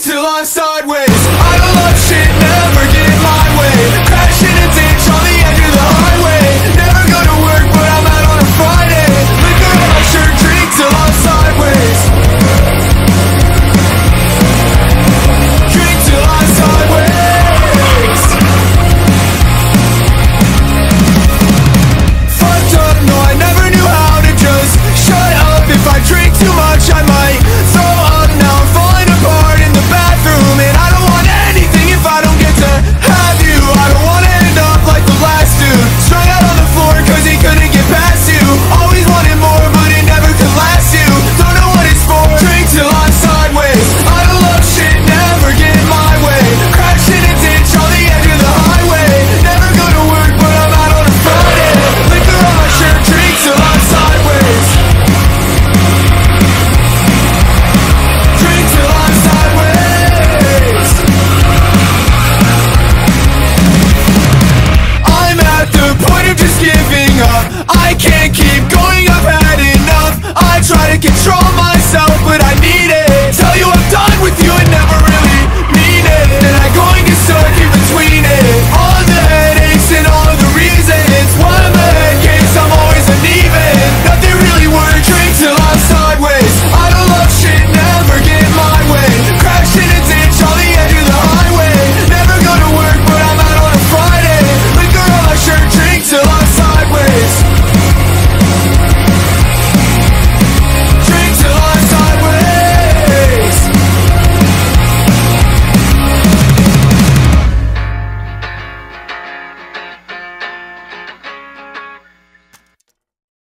till I'm sideways